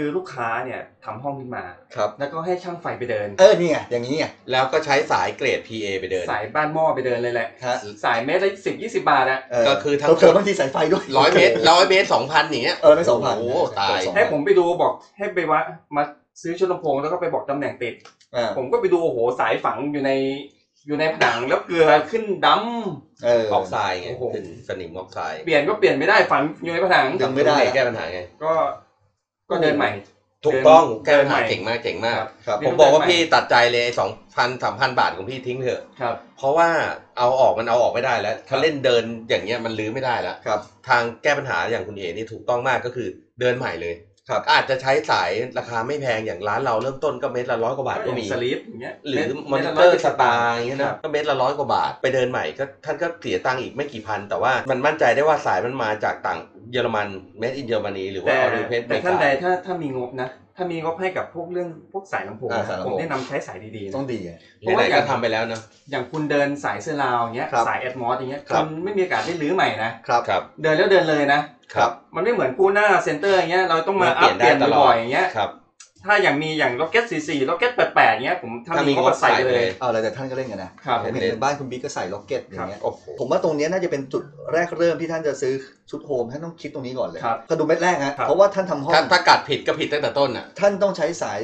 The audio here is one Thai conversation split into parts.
คือลูกค้าเนี่ยทำห้องขึ้นมา ครับ แล้วก็ให้ช่างไฟไปเดิน เออนี่ไงอย่างนี้ไงแล้วก็ใช้สายเกรด PA ไปเดินสายบ้านหม้อไปเดินเลยแหละ ฮะสายเมตรละสิบยี่สิบาทอะเออก็คือทั้ง เผลอๆบางทีสายไฟด้วย ร้อยเมตรร้อยเมตรสองพันอย่างเงี้ยเออไม่2,000โอ้โหตายสองพันให้ผมไปดูบอกให้ไปว่ามาซื้อชุดลำโพงแล้วก็ไปบอกตำแหน่งติด อ่าผมก็ไปดูโอ้โหสายฝังอยู่ในอยู่ในผนังแล้วเกลือขึ้นดำ เออ ออกไซด์ไงโอ้โหเป็นสนิมออกไซด์เปลี่ยนก็เปลี่ยนไม่ได้ฝังอยู่ในผนังยังไม่ได้ แก้ปัญหาไง ก็ ก็เดินใหม่ ถูกต้องเดินแก้ปัญหาเดินใหม่เก่งมากเก่งมาก ครับ ผมบอกว่าพี่ตัดใจเลยสองพันสามพันบาทของพี่ทิ้งเถอะครับ เพราะว่าเอาออกมันเอาออกไม่ได้แล้ว ถ้าเล่นเดินอย่างเงี้ยมันลื้อไม่ได้แล้วครับ ทางแก้ปัญหาอย่างคุณเอนี่ถูกต้องมากก็คือเดินใหม่เลยครับก็อาจจะใช้สายราคาไม่แพงอย่างร้านเราเริ่มต้นก็เม็ดละร้อยกว่าบาทก็มีสลีปอย่างเงี้ยหรือเม็ดมอนิม็ดละเตอร์170สตาร์อย่างเงี้ยครันะบก็เม็ดละร้อยกว่าบาทไปเดินใหม่ก็ท่านก็เสียตังค์อีกไม่กี่พัน แต่ว่ามันมั่นใจได้ว่าสายมันมาจากต่าง เยอรมัน made in Germany หรือว่าแต่ออริเพสแต่ท่านใดถ้าถ้ามีงบนะ ถ้ามีงบให้กับพวกเรื่องพวกสายลำโพงอ่านะสายลำโพง ผมแนะนำใช้สายดีๆนะ ต้องดีไงไหนๆก็ทำไปแล้วนะอย่างคุณเดินสาย surround อย่างเงี้ยครับสาย Atmos อย่างเงี้ยครับคุณไม่มีโอกาสได้รื้อใหม่นะครับครับ เดินแล้วเดินเลยนะ ครับ มันไม่เหมือนกู้หน้าเซ็นเตอร์อย่างเงี้ยเราต้องมามาเปอัลี่พยนเปลี่ยนได้ตลอด บ่อยๆอย่างเงี้ยครับ ถ้าอย่างมีอย่าง Rocket สี่สี่ Rocket แปดแปดเงี้ยผมถ้าถ้ามีมีก็ใส่งบใส่เลยเลยเอาอะไรแต่ท่านก็เล่นกันนะครับผมเห็นเล่นในบ้านคุณบิ๊กก็ใส่ Rocket อย่างเงี้ยโอ้โหผมว่าตรงเนี้ยน่าจะเป็นจุดแรกเริ่มที่ท่านจะซื้อชุดโฮมท่านต้องคิดตรงนี้ก่อนเลยครับกระดุมเม็ดแรกฮะครับเพราะว่าท่านทำห้อถ้างถ้ากัดผิดก็ผิดตั้งแต่ต้นอะท่านต้องใช้สาย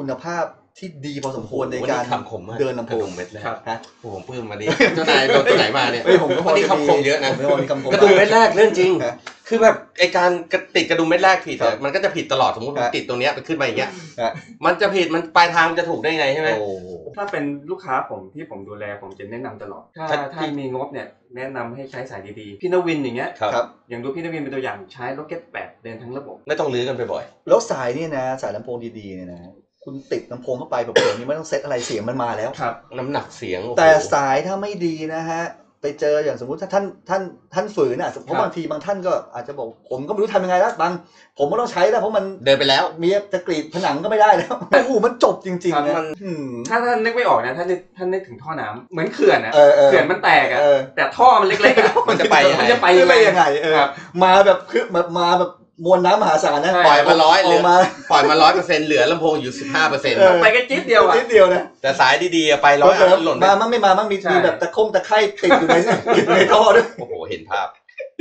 คุณภาพที่ดีพอสมควรในวันกานี้รคำคมมากเดินลำโพกระงดุมเม็ดแรกครับฮะโอ้โหผมปลื้มมาดิเจ้านายโดนตัวไหนมาเนี่ยเฮ้ยผมก็พอวันนี้จะมีคำคมเยอะนะผมก็พอมีคำคมกระดุมเม็ดแรกเรื่องจริงฮะคือแบบไอการกระติดกระดุมเม็ดแรกผิดครัอะบมันก็จะผิดตลอดสมมติผมฮะติดตรงเนี้ยมันขึ้นมาอย่างเงี้ยฮะมันจะผิดมันปลายทางมันจะถูกได้ไงใช่ไหมโอ้โหถ้าเป็นลูกค้าผมที่ผมดูแลผมจะแนะนำตลอดถ้าถ้าถ้ามีงบเนี่ยแนะนำให้ใช้สายดีๆ พี่นวินอย่างเงี้ยครับครับอย่างดูพี่นวินเป็นตัวอย่างใช้ล็อกเก็ตแปดเดินทั้งระบบไม่ต้องลื้อกันไปบ่อยแล้วสายเนี่ยนะสายลำโพงดีๆเนี่ยนะ คุณติดลำโพงเข้าไปแบบเดี๋ยวนี้ไม่ต้องเซตอะไรเสียงมันมาแล้ว ครับ น้ำหนักเสียงโอ้โห แต่สายถ้าไม่ดีนะฮะ ไปเจออย่างสมมุติถ้าท่านท่านท่านฝืนอะเพราะบางทีบางท่านก็อาจจะบอกผมก็ไม่รู้ทำยังไงแล้วบางผมก็ต้องใช้แล้วเพราะมันเดินไปแล้ว เมียจะกรีดผนังก็ไม่ได้แล้วโอ้โหมันจบจริงๆครันะบมัน อืมถ้าท่านนึกไม่ออกนะท่านนึกท่านนึกถึงท่อน้ำเหมือนเขื่อนอะเออเออเขื่อนมันแตกอะเออ แต่ท่อมันเล็กๆอะมันจะไปยังไง มันจะไปไม่ยังไปไง ยังไงเออครับ มาแบบคือแบบมาแบบ มวลน้ำมหาศาลนะใช่ปล่อยมาร้อยอเหลือกอมาปล่อยมาร้อยเปอร์เซ็นต์เหลือลำโพงอยู่สิบห้าเปอร์เซ็นต์เออไปกันจิ๊ดเดียวอะนิดเดียวนะแต่สายดีๆอะไปร้อยเออหล่นไปมามั่งไม่มามั่งมีใช่มีแบบตะคงตะไคร่ติดอยู่ในติดอยู่ในท่อด้วยโอ้โหเห็นภาพ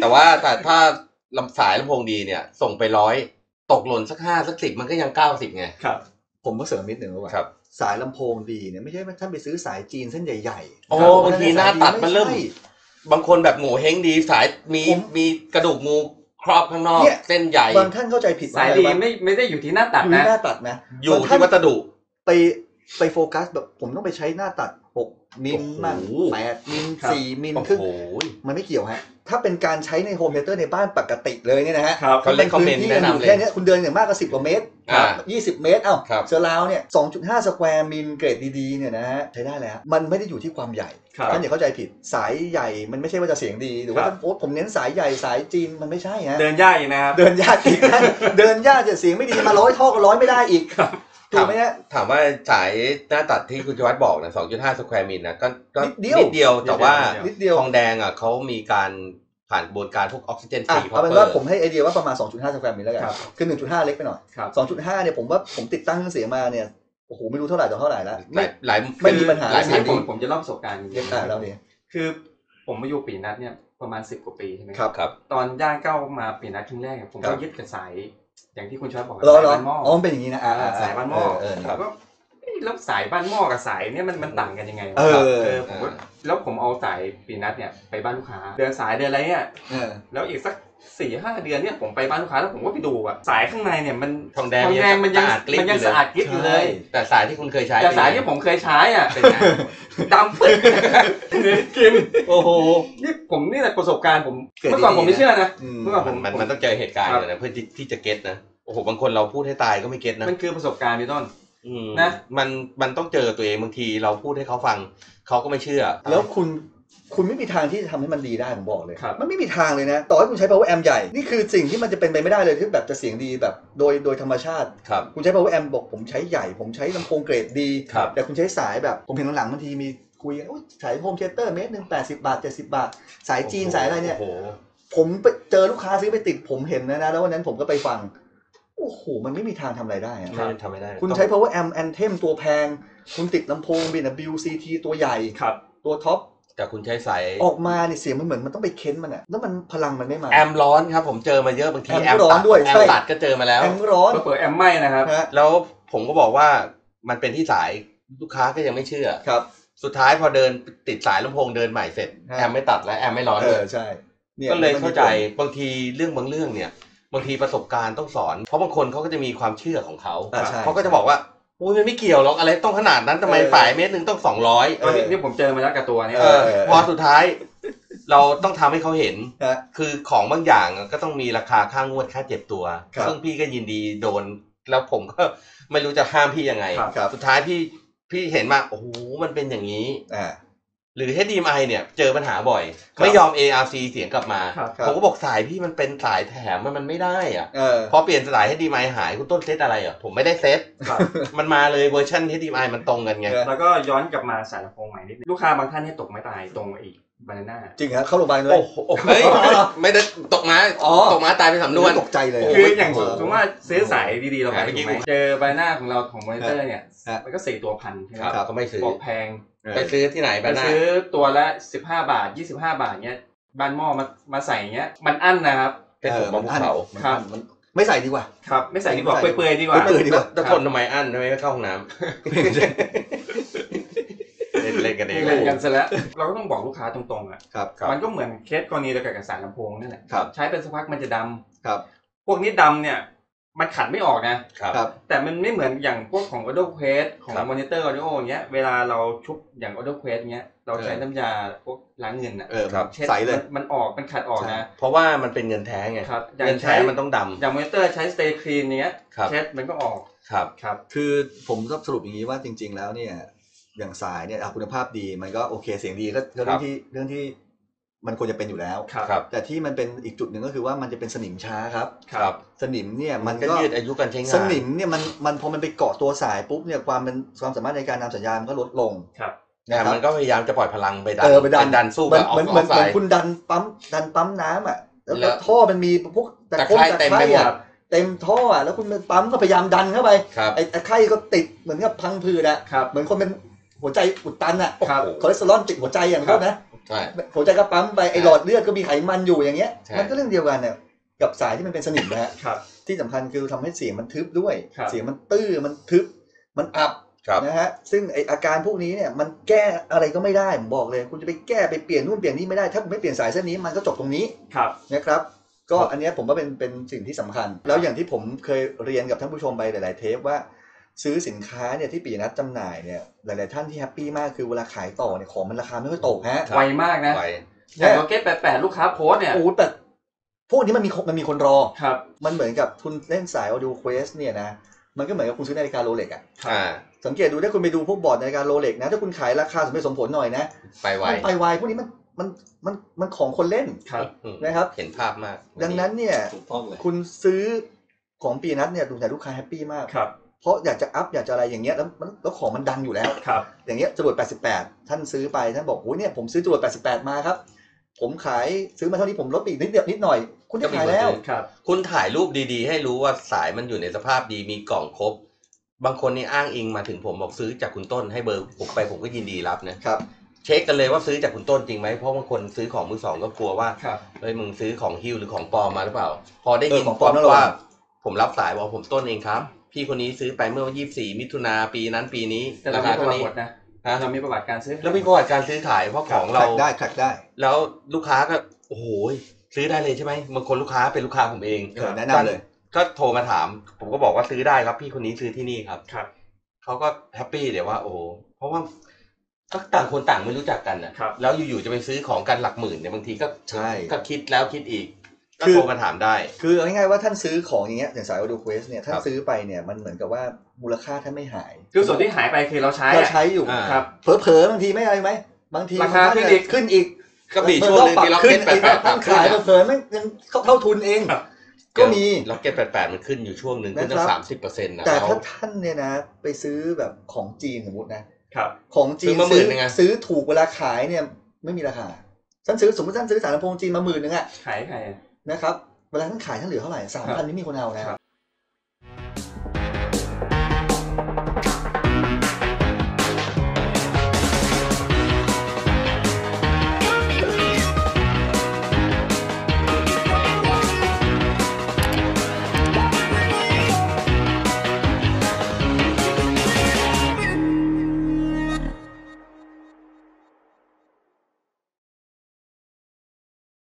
แต่ว่าแต่ถ้าลำสายลำโพงดีเนี่ย ส่งไปร้อยตกหล่นสักห้าสักสิบมันก็ยังเก้าสิบไงครับ ผมก็เสริมนิดหนึ่งว่าครับสายลำโพงดีเนี่ยไม่ใช่ว่าท่านไปซื้อสายจีนเส้นใหญ่ๆโอ้ครับบางทีหน้าตัดมันเริ่มใช่บางคนแบบโง่เฮงดีสายมีผมมีกระดูกงู ครอบข้างนอก เนี่ย เส้นใหญ่ บางท่านเข้าใจผิดสายดีไม่ไม่ได้อยู่ที่หน้าตัดอยู่ที่นะหน้าตัดนะอยู่บางท่าที่นวัสดุ ไปไปโฟกัสแบบผมต้องไปใช้หน้าตัด6มิลโอ้โห มั่งแปด mil ครับ สี่ mil โอ้ครึ่งโห มันไม่เกี่ยวฮะ ถ้าเป็นการใช้ใน home theater ในบ้านปกติเลยเนี่ยนะฮะครับเขา recommend พื้ที่แนะนำอยู่เลยแค่เนี้ยคุณเดินอย่างมากก็สิบกว่าเมตรอ่ายี่สิบเมตร เอ้าครับ surround เนี่ยสองจุดห้า square mil เกรดดีๆเนี่ยนะฮะใช้ได้แล้ว มันไม่ได้อยู่ที่ความใหญ่ครับท่านอย่าเข้าใจผิดสายใหญ่มันไม่ใช่ว่าจะเสียงดีหรือว่าครับโอ้ผมเน้นสายใหญ่สายจีนมันไม่ใช่ฮะเดินยากอยู่นะครับเดินยากอีกนะเดินยากจะเสียงไม่ดีมาร้อยท่อก็ร้อยไม่ได้อีก ถูกไหมฮะถามว่าสายหน้าตัดที่คุณชวัตบอกนะ2.5 square mil นะก็ก็นิดเดียวนิดเดียวแต่ว่านิดเดียวทองแดงอะเขามีการผ่านกระบวนการพวก oxygen free อะเอาเป็นว่าผมให้ไอเดียว่าประมาณ 2.5 square mil แล้วกันครับคือ 1.5 เล็กไปหน่อยครับ2.5 เนี่ยผมว่าผมติดตั้งเครื่องเสียงมาเนี่ย โอ้โห ไม่รู้เท่าไหร่ต่อเท่าไหร่แล้วหลายหลายไม่มีปัญหาหลายทีพันนี้ผมผมจะเล่าประสบการณ์เรียกได้แล้วเนี่ยคือผมมาอยู่ปิยะนัสเนี่ยประมาณสิบกว่าปีใช่ไหมครับครับตอนย่างก้าวมาปิยะนัสครั้งแรกเนี่ยผมครับก็ยึดกับสาย อย่างที่คุณชอยบอกรอสายรอบ้านหม้ออ๋อมันเป็นอย่างนี้นะอ่าอ่าสายบ้านหม้อเออผมก็เอ๊ะ แล้วสายบ้านหม้อกับสายเนี่ยมันมันต่างกันยังไงวะเออเออ ผมก็แล้วผมเอาสายปีนัดเนี่ยไปบ้านลูกค้า เดินสายเดินอะไรเนี่ยเออ แล้วอีกสักสี่ห้าเดือนเนี่ยผมไปบ้านลูกค้าแล้วผมก็ไปดูอะสายข้างในเนี่ยมันทองแดงทองแดงมันยังสะอาดกริบมันยังอยู่เลย สะอาดกริบอยู่เลย แต่สายที่คุณเคยใช้แต่สายที่ผมเคยใช้อะเป็นไงดำปึ๊ดเนื้อกินโอ้โห นี่ผมนี่แหละประสบการณ์ผมเกิดเมื่อก่อนดีๆ ผมไม่เชื่อนะอืมเมื่อก่อนผมันมมันมันต้องเจอเหตุการณ์อยู่นะเพื่อที่ที่จะเก็ตนะ โอ้โห บางคนเราพูดให้ตายก็ไม่ get นะ มันคือประสบการณ์พี่ต้นอืม นะมันมันต้องเจอตัวเองบางทีเราพูดให้เขาฟังเขาก็ไม่เชื่อ แล้วคุณคุณไม่มีทางที่จะทำให้มันดีได้ผมบอกเลยครับมันไม่มีทางเลยนะ ต่อให้คุณใช้ power amp ใหญ่ นี่คือสิ่งที่มันจะเป็นไปไม่ได้เลยที่แบบจะเสียงดีแบบโดยโดยธรรมชาติครับคุณใช้ power amp บอกผมใช้ใหญ่ ผมใช้ลำโพงเกรดดีครับแต่คุณใช้สายแบบผมเห็นหลังๆบางทีมีคุยกันโอ้ยสาย home theater เมตรหนึ่งแปดสิบบาทเจ็ดสิบบาท สายจีนสายอะไรเนี่ยโอ้โหผมไปเจอลูกค้าซื้อไปติดผมเห็นนะนะแล้ววันนั้นผมก็ไปฟัง โอ้โห มันไม่มีทางทำอะไรได้อะไม่ทำไม่ได้ คุณต้องใช้ power amp anthem ตัวแพง คุณติดลำโพง BWCT ตัวใหญ่ครับ ตัวท็อปแต่คุณใช้สายออกมาเนี่ยเสียงมันเหมือนมันต้องไปเค้นมันอะแล้วมันพลังมันไม่มาแอมร้อนครับ ผมเจอมาเยอะบางทีแอมแอมก็ร้อนตัดด้วยแอใช่มตัดก็เจอมาแล้วแอมร้อนเปิดแอมไม่นะครับนะฮะแล้วผมก็บอกว่ามันเป็นที่สายลูกค้าก็ยังไม่เชื่อครับ สุดท้ายพอเดินติดสายลำโพงเดินใหม่เสร็จฮะแอมไม่ตัดแล้วแอมไม่ร้อนเอเลอยใช่นี่ก็เลยมันมีเข้าใจบางทีเรื่องบางเรื่องเนี่ย บางทีประสบการณ์ต้องสอน เพราะบางคนเขาก็จะมีความเชื่อของเขาอ่าใช่เขาก็จะบอกว่าโอ้ยมันไม่เกี่ยวหรอกอะไรต้องขนาดนั้นทำไมเออฝ่ายเมตรหนึ่งต้องสองร้อยเออนี่นี่ผมเจอมาแล้วกับตัวเนี่ยเออพอสุดท้าย เราต้องทำให้เขาเห็นฮะคือของบางอย่างก็ต้องมีราคาค่างวดค่าเจ็บตัวครับซึ่งพี่ก็ยินดีโดน แล้วผมก็ไม่รู้จะห้ามพี่ยังไงครับครับสุดท้ายพี่พี่เห็นมาโอ้โหมันเป็นอย่างนี้อ่า หรือ HDMI เนี่ยเจอปัญหาบ่อย ครับไม่ยอม ARC เสียงกลับมา ครับครับ ผมก็บอกสายพี่มันเป็นสายแถมมันมันไม่ได้อะเออ พอเปลี่ยนสาย HDMI หายคุณต้นเซตอะไรอะผมไม่ได้เซตครับ มันมาเลยเวอร์ชัน HDMI มันตรงกันไง เออ แล้วก็ย้อนกลับมาสายลำโพงใหม่นิดนึงลูกค้าบางท่านเนี่ยตกม้าตายตรงอีก บานาน่าจริงฮะเข้าโรงพยาบาลเลยโอ้โหเฮ้ยไม่ได้ตกม้าอ๋อตกม้าตายไปสำนวนตกใจเลยโอ้โหคืออย่างโอ้โหสมมติว่าซื้อสายดีๆเราไปหาไปถูกี่กไหมหมื่นเจอบานาน่าของเราของมอนิเตอร์เนี่ยฮะมันก็สี่ตัวพันใช่ไหมครับก็ไม่ซื้อบอกแพงเออไปซื้อที่ไหนไปบ้านหน้าซื้อตัวละสิบห้าบาทยี่สิบห้าบาทเนี้ยบ้านหม้อมามาใส่เงี้ย มันอั้นนะครับเป็นผมบางภูเขามันครับมันไม่ใส่ดีกว่า ครับ ไม่ใส่ดีกว่าไม่ใส่เปื่อยๆดีกว่าเปื่อยๆดีกว่าจะทนทำไมอั้นทำไมไม่เข้าห้องน้ำเล่นเล่นกันเองเล่นกันซะแล้ว เราก็ต้องบอกลูกค้าตรงๆอะครับมันก็เหมือนเคสกรณีเดียวกับสายลำโพงนั่นแหละครับใช้เป็นสักพักมันจะดำครับ พวกนี้ดำเนี่ยมันขัดไม่ออกนะครับครับแต่มันไม่เหมือนอย่างพวกของ Audio Quest ของครับ Monitor Audio เงี้ยเวลาเราชุบอย่าง Audio Quest เงี้ยเราใช้เออน้ำยาพวกล้างเงินอะเออครับช็ดใสเลยมันมันออกมันขัดออกนะ เพราะว่ามันเป็นเงินแท้ไงครับอย่างเงินใช้แท้มันต้องดอย่าง Monitor ใช้ Stay Clean เนี้ยำครับเช็ดมันก็ออกครับครับ คือผมก็สรุปอย่างนี้ว่าจริง ๆ แล้วเนี่ย อย่างสายเนี่ยอะคุณภาพดีมันก็โอเคเสียงดีก็ก็เรื่องที่เรื่องที่มันควรจะเป็นอยู่แล้วครับครับแต่ที่มันเป็นอีกจุดหนึ่งก็คือว่ามันจะเป็นสนิมช้าครับครับ สนิมเนี่ยมัมันนก็ก็ยืดอายุการใช้งาน สนิมเนี่ยมันมันพอมันไปเกาะตัวสายปุ๊บเนี่ยความเป็นความสามารถในการนำสัญญาณมันก็ลดลงครับแต่นะครับมันก็พยายามจะปล่อยพลังไปดันเออไปดันดันสู้เหมืกัอนบออเหมือนกเหมือนสาเหมือนยคุณดันปั๊มดันปั๊มน้ำอะแล้วแล้วท่อมันมีพวกตะตะคงไคร้ตะเต็มไคร้ไปหมดอะเต็มท่ออะแล้วคุณไปปั๊มก็พยายามดันเข้าไปครับไอ้ตะไคร้ก็ติดเหมือนกับพังผืดอะครับเหมือนคนเป็น หัวใจอุดตันอะครับคอเลสเตอรอลติดหัวใจอย่างครัเขาบนะใช่หัวใจก็ปั๊มไปไอ้หลอดเลือดก็มีไขมันอยู่อย่างเงี้ยใช่มันก็เรื่องเดียวกันเนี่ยกับสายที่มันเป็นสนิมนะฮะครับที่สำคัญคือทำให้เสียงมันทึบด้วยครับเสียงมันตื้อมันทึบมันอับครับนะฮะซึ่งไออาการพวกนี้เนี่ยมันแก้อะไรก็ไม่ได้ผมบอกเลย คุณจะไปแก้ไปเปลี่ยนนู่นเปลี่ยนนี่ไม่ได้ถ้าคุณไม่เปลี่ยนสายเส้นนี้มันก็จบตรงนี้ครับนะครับก็อันเนี้ยผมว่าเป็นเป็นสิ่งที่สำคัญ แล้วอย่างที่ผมเคยเรียนกับท่านผู้ชมไปหลาย ๆ เทปว่า ซื้อสินค้าเนี่ยที่ปิยะนัสจำหน่ายเนี่ยหลาย ๆ ท่านที่ happy มากคือเวลาขายต่อเนี่ยของมันราคาไม่ค่อยตกฮะครับไวมากนะไวอย่าง Rocket แปดลูกค้าโพสต์เนี่ยโอ้แต่พวกนี้มันมีคนมันมีคนรอครับ มันเหมือนกับคุณเล่นสาย AudioQuest เนี่ยนะมันก็เหมือนกับคุณซื้อนาฬิกา Rolex อะอ่าสังเกตดูถ้าคุณไปดูพวกบอร์ดนาฬิกา Rolex นะ ถ้าคุณขายราคาสมเหตุสมผลหน่อยนะไปไวมันไปไวพวกนี้มันมันมันมันของคนเล่นครับอืมนะครับ เห็นภาพมาก ดังนั้นเนี่ยถูกต้องเลยคุณซื้อของปิยะนัสเนี่ยดูแต่ลูกค้า happy มากครับ เพราะอยากจะ up อยากจะอะไรอย่างเงี้ยแล้วมันแล้วของมันดังอยู่แล้วครับอย่างเงี้ยจรวด 88 ท่านซื้อไปท่านบอกโอ้ยเนี่ยผมซื้อจรวด 88 มาครับ ผมขายซื้อมาเท่านี้ผมลดไปอีกนิดเดียวนิดหน่อย คุณได้ขายแล้วครับ คุณถ่ายรูปดีๆ ให้รู้ว่าสายมันอยู่ในสภาพดีมีกล่องครบ บางคนนี่อ้างอิงมาถึงผมบอกซื้อจากคุณต้นให้เบอร์ผมไปผมก็ยินดีรับนะครับเช็คกันเลยว่าซื้อจากคุณต้นจริงไหมเพราะบางคนซื้อของมือสองก็กลัวว่าครับเฮ้ยมึงซื้อของหิ้วหรือของปลอมมาหรือเปล่า พอได้ยินเออของปลอมน่าระวังว่าผมรับสายบอกผมต้นเองครับ พี่คนนี้ซื้อไปเมื่อวันที่24มิถุนาปีนั้นปีนี้แต่เรารามีคาประเท่านี้ วัตินะฮะ เรามีประวัติการซื้อแล้วมีประวัติการซื้อขายเพราะของแคเราร็กได้แคร็กได้แล้วลูกค้าก็โอ้โหซื้อได้เลยใช่ไหมบางคนลูกค้าเป็นลูกค้าผมเองเออแนะนำเลย ก็โทรมาถาม ผมก็บอกว่าซื้อได้ครับพี่คนนี้ซื้อที่นี่ครับ ครับ เขาก็แฮปปี้เดี๋ยวว่าโอ้โหเพราะว่าก็ต่างคนต่างไม่รู้จักกันนะครับ แล้วอยู่ๆจะไปซื้อของกันหลักหมื่นเนี่ยบางทีก็ใช่ ก็คิดแล้วคิดอีก ก็คือโทรมาถามได้ คือเอาง่ายๆว่าท่านซื้อของอย่างเงี้ยอย่างสาย audio quest เนี่ยท่านครับซื้อไปเนี่ยมันเหมือนกับว่ามูลค่าท่านไม่หาย คือส่วนที่หายไปคือเราใช้เราอะใช้อยู่อ่า ครับ เผลอๆบางทีไม่อะไรไหมบางทีราคาขึ้นอีก ขึ้นอีกก็มีช่วงหนึงที่ล็อกขึ้เก็นตแปอีดกแปดท่านขายเผลอๆไม่ยังเข้าเท่าทุนเอง ครับ ก็มี ล็อกเก็ตแปดแปดมันขึ้นอยู่ช่วงหนึ่งขึ้นตั้นะงครัสาบมสิบเปอร์เซ็นต์นะแต่แล้วถ้าท่านเนี่ยนะไปซื้อแบบของจีนสมมตินะ ครับ ของจีซื้นอมาหมื่นหนึ่งอะซื้อถูกเวลาขายเนี่ยไม่มีราคาท่านซื้อสมมติท่านซื้อสารลำโพงจีนมาหมื่นหนึ่งอะขายใครอะ นะครับเวลาท่านขายท่านเหลือเท่าไหร่สามพันนี่มีคนเอานะครับ